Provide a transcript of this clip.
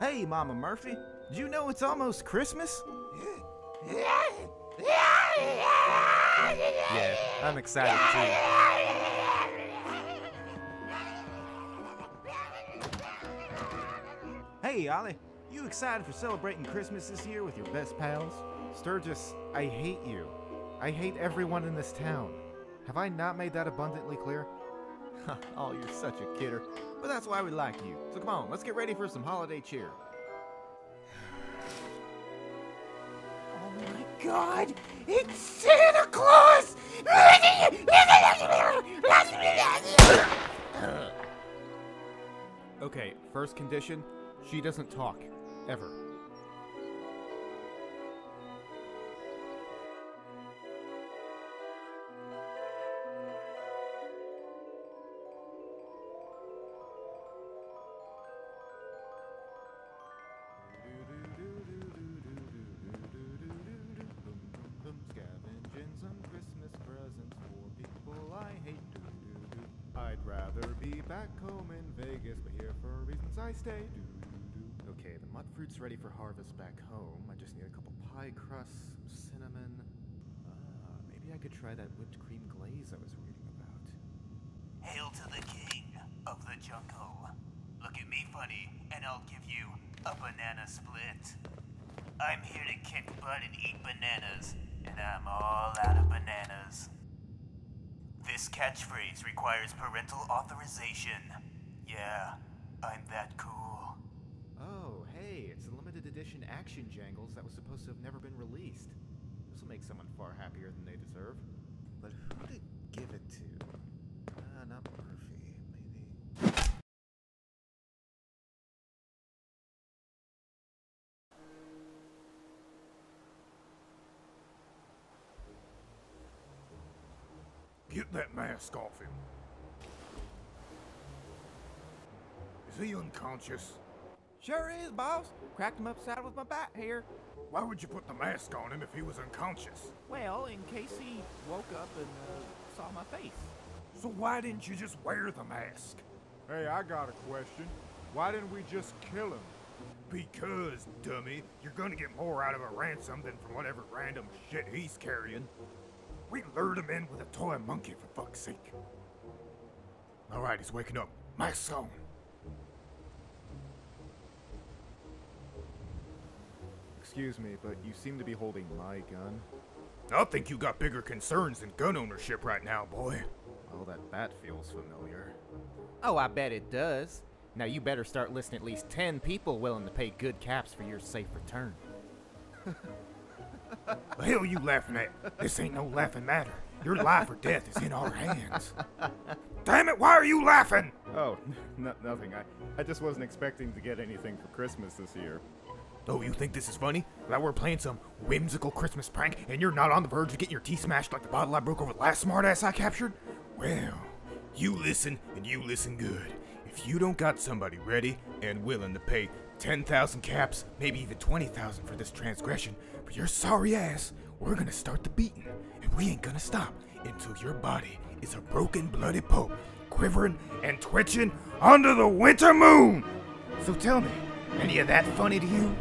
Hey, Mama Murphy. Do you know it's almost Christmas? Yeah, I'm excited too. Hey, Ollie. You excited for celebrating Christmas this year with your best pals? Sturgis, I hate you. I hate everyone in this town. Have I not made that abundantly clear? oh, you're such a kidder. But that's why we like you. So come on, let's get ready for some holiday cheer. Oh my god! It's Santa Claus! okay, first condition she doesn't talk. Ever. Back home in Vegas, but here for reasons I stay. Okay, the mud fruit's ready for harvest back home. I just need a couple pie crusts, some cinnamon. Uh, maybe I could try that whipped cream glaze I was reading about. Hail to the king of the jungle. Look at me funny, and I'll give you a banana split. I'm here to kick butt and eat bananas, and I'm all out of bananas. This catchphrase requires parental authorization. Yeah, I'm that cool. Oh, hey, it's a limited edition Action Jangles that was supposed to have never been released. This will make someone far happier than they deserve. But who to give it to? Uh, not Murphy, maybe. Get that mask off him. Is he unconscious? Sure is, boss. Cracked him upside with my bat here. Why would you put the mask on him if he was unconscious? Well, in case he woke up and uh, saw my face. So why didn't you just wear the mask? Hey, I got a question. Why didn't we just kill him? Because, dummy, you're gonna get more out of a ransom than from whatever random shit he's carrying. We lured him in with a toy monkey, for fuck's sake. Alright, he's waking up. Mask on. Excuse me, but you seem to be holding my gun. I think you got bigger concerns than gun ownership right now, boy. Well, that bat feels familiar. Oh, I bet it does. Now you better start listing at least 10 people willing to pay good caps for your safe return. the hell you laughing at? This ain't no laughing matter. Your life or death is in our hands. Damn it, why are you laughing? Oh, nothing. I, I just wasn't expecting to get anything for Christmas this year. Oh, you think this is funny? That we're playing some whimsical Christmas prank and you're not on the verge of getting your teeth smashed like the bottle I broke over the last smartass I captured? Well, you listen and you listen good. If you don't got somebody ready and willing to pay 10,000 caps, maybe even 20,000 for this transgression, for your sorry ass, we're gonna start the beating. And we ain't gonna stop until your body is a broken, bloody pulp, quivering and twitching under the winter moon. So tell me, any of that funny to you?